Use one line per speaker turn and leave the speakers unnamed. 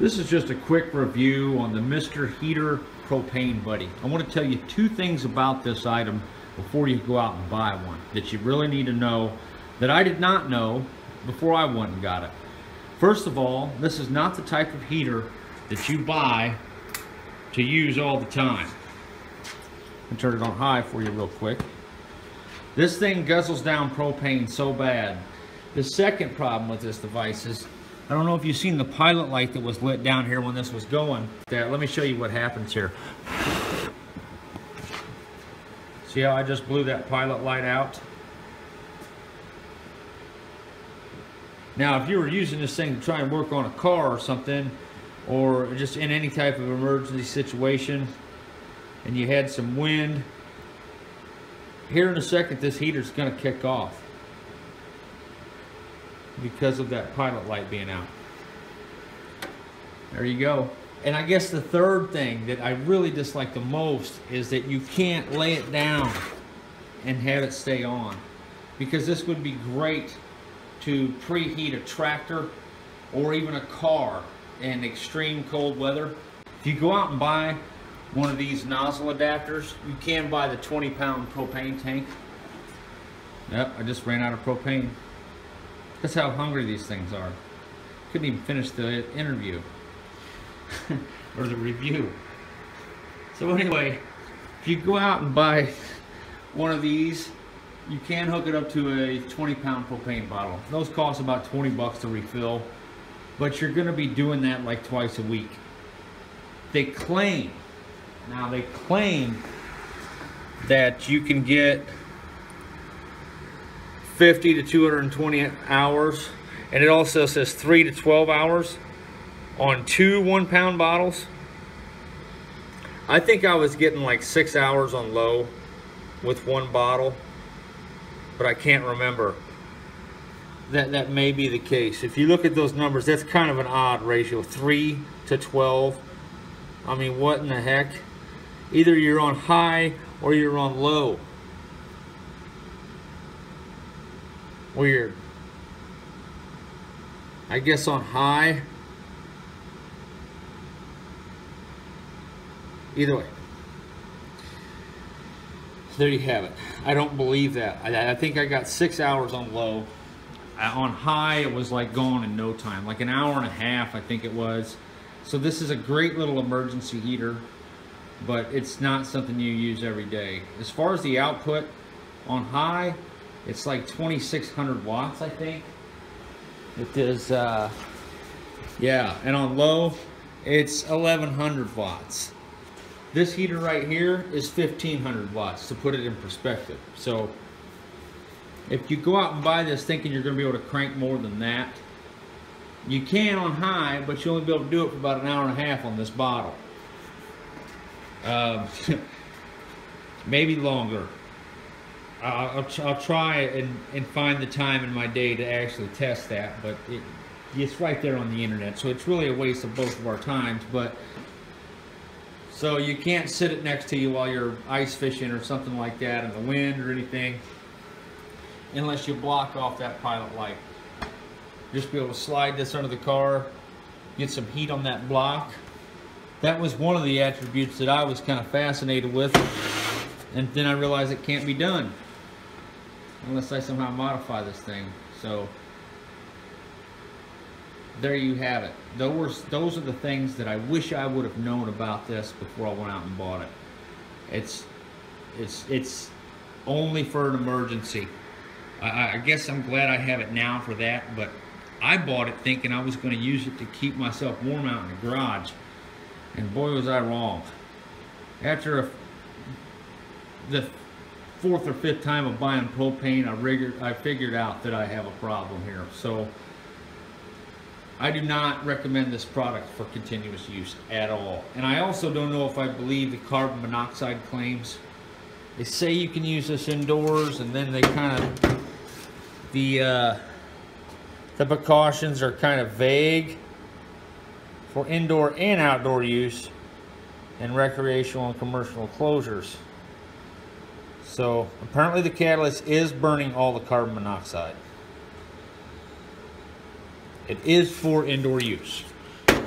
This is just a quick review on the Mr. Heater Propane Buddy. I want to tell you two things about this item before you go out and buy one that you really need to know that I did not know before I went and got it. First of all, this is not the type of heater that you buy to use all the time. I'll turn it on high for you real quick. This thing guzzles down propane so bad. The second problem with this device is I don't know if you've seen the pilot light that was lit down here when this was going. There, let me show you what happens here. See how I just blew that pilot light out? Now, if you were using this thing to try and work on a car or something, or just in any type of emergency situation, and you had some wind, here in a second this heater's going to kick off because of that pilot light being out. There you go. And I guess the third thing that I really dislike the most is that you can't lay it down and have it stay on. Because this would be great to preheat a tractor or even a car in extreme cold weather. If you go out and buy one of these nozzle adapters, you can buy the 20 pound propane tank. Yep, I just ran out of propane. That's how hungry these things are. Couldn't even finish the interview or the review. So anyway, if you go out and buy one of these, you can hook it up to a 20 pound propane bottle. Those cost about 20 bucks to refill, but you're gonna be doing that like twice a week. They claim, now they claim that you can get 50 to 220 hours and it also says 3 to 12 hours on two one pound bottles. I think I was getting like six hours on low with one bottle but I can't remember. That that may be the case. If you look at those numbers that's kind of an odd ratio 3 to 12 I mean what in the heck? Either you're on high or you're on low Weird. I guess on high. Either way. There you have it. I don't believe that. I, I think I got six hours on low. Uh, on high, it was like gone in no time. Like an hour and a half, I think it was. So this is a great little emergency heater, but it's not something you use every day. As far as the output, on high, it's like 2600 watts, I think. It is, uh, yeah, and on low, it's 1100 watts. This heater right here is 1500 watts to put it in perspective. So if you go out and buy this thinking you're going to be able to crank more than that, you can on high, but you'll only be able to do it for about an hour and a half on this bottle. Um, maybe longer. I'll, I'll try and, and find the time in my day to actually test that, but it, it's right there on the internet, so it's really a waste of both of our times, but so you can't sit it next to you while you're ice fishing or something like that in the wind or anything, unless you block off that pilot light. Just be able to slide this under the car, get some heat on that block. That was one of the attributes that I was kind of fascinated with, and then I realized it can't be done unless I somehow modify this thing. So there you have it. Those, those are the things that I wish I would have known about this before I went out and bought it. It's, it's, it's only for an emergency. I, I guess I'm glad I have it now for that, but I bought it thinking I was going to use it to keep myself warm out in the garage. And boy was I wrong. After a, the fourth or fifth time of buying propane, I, figured, I figured out that I have a problem here. So I do not recommend this product for continuous use at all. And I also don't know if I believe the carbon monoxide claims. They say you can use this indoors and then they kind of, the, uh, the precautions are kind of vague for indoor and outdoor use and recreational and commercial closures. So apparently the catalyst is burning all the carbon monoxide. It is for indoor use.